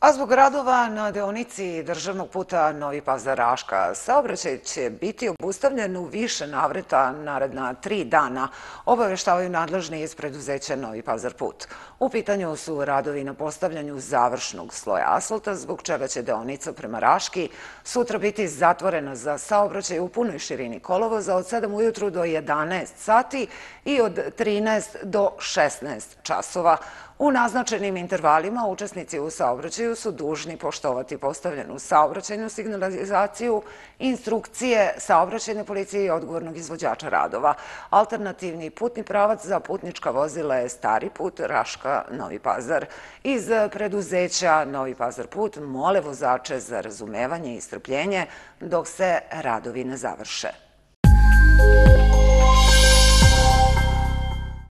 A zbog radova na deonici državnog puta Novi Pazar-Raška, saobraćaj će biti obustavljen u više navreta naredna tri dana, obaveštavaju nadležni iz preduzeća Novi Pazar put. U pitanju su radovi na postavljanju završnog sloja asfalta, zbog čega će deonica prema Raški sutra biti zatvorena za saobraćaj u punoj širini kolovoza od 7 ujutru do 11 sati i od 13 do 16 časova. U naznačenim intervalima učesnici u saobraćaju su dužni poštovati postavljenu saobraćajnu signalizaciju, instrukcije saobraćajne policije i odgovornog izvođača radova. Alternativni putni pravac za putnička vozila je stari put Raška-Novi Pazar. Iz preduzeća Novi Pazar put mole vozače za razumevanje i strpljenje dok se radovi ne završe.